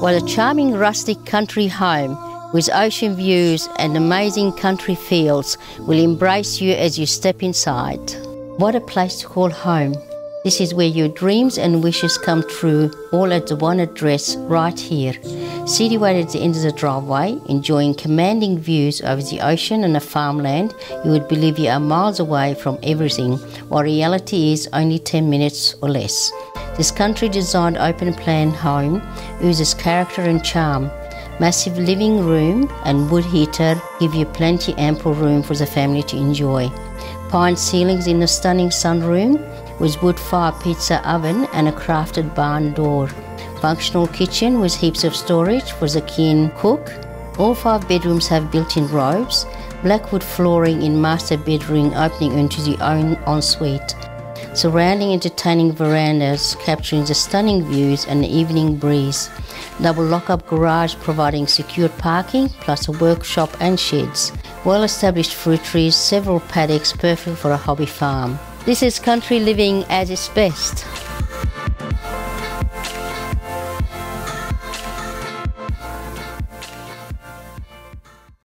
What a charming rustic country home with ocean views and amazing country fields will embrace you as you step inside. What a place to call home. This is where your dreams and wishes come true, all at the one address right here. Situated at the end of the driveway, enjoying commanding views over the ocean and the farmland, you would believe you are miles away from everything, while reality is only 10 minutes or less. This country designed open plan home oozes character and charm. Massive living room and wood heater give you plenty ample room for the family to enjoy. Pine ceilings in the stunning sunroom with wood fire pizza oven and a crafted barn door. Functional kitchen with heaps of storage for the keen cook. All five bedrooms have built-in robes. Blackwood flooring in master bedroom opening into the own ensuite surrounding entertaining verandas capturing the stunning views and the evening breeze. Double lock-up garage providing secure parking plus a workshop and sheds. Well-established fruit trees, several paddocks perfect for a hobby farm. This is country living at its best.